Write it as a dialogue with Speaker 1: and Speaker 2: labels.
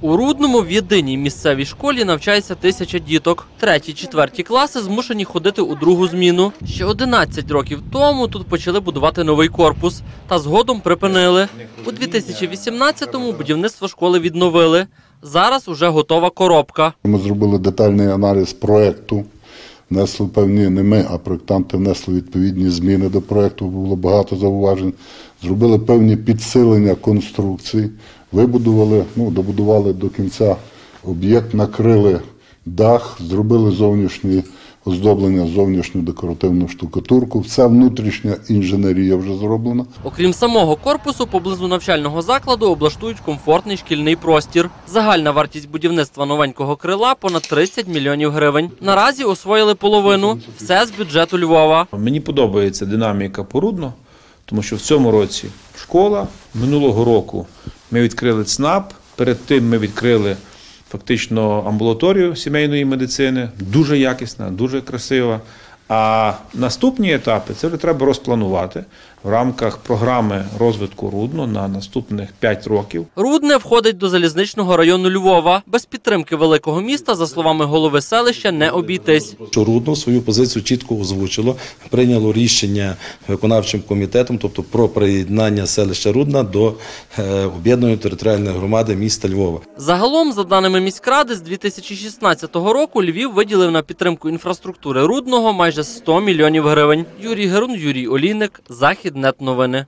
Speaker 1: У Рудному в єдиній місцевій школі навчається тисяча діток. Треті, четверті класи змушені ходити у другу зміну. Ще 11 років тому тут почали будувати новий корпус, та згодом припинили. У 2018-му будівництво школи відновили. Зараз уже готова коробка.
Speaker 2: Ми зробили детальний аналіз проекту, внесли певні, не ми, а проєктанти внесли відповідні зміни до проєкту, було багато зауважень. Зробили певні підсилення конструкцій, вибудували, ну, добудували до кінця об'єкт, накрили дах, зробили зовнішнє оздоблення, зовнішню декоративну штукатурку. Вся внутрішня інженерія вже зроблена.
Speaker 1: Окрім самого корпусу, поблизу навчального закладу облаштують комфортний шкільний простір. Загальна вартість будівництва новенького крила понад 30 мільйонів гривень. Наразі освоїли половину. Все з бюджету Львова.
Speaker 3: Мені подобається динаміка порудно, тому що в цьому році школа. Минулого року ми відкрили ЦНАП. Перед тим ми відкрили фактично амбулаторію сімейної медицини. Дуже якісна, дуже красива. А наступні етапи це вже треба розпланувати в рамках програми розвитку Рудно на наступних 5 років.
Speaker 1: Рудне входить до залізничного району Львова. Без підтримки великого міста, за словами голови селища, не обійтись.
Speaker 4: що Рудно свою позицію чітко озвучило, прийняло рішення виконавчим комітетом, тобто про приєднання селища Рудна до е, об'єднаної територіальної громади міста Львова.
Speaker 1: Загалом, за даними міськради, з 2016 року Львів виділив на підтримку інфраструктури Рудного майже 100 мільйонів гривень. Юрій Герун, Юрій Олійник, Західнет новини.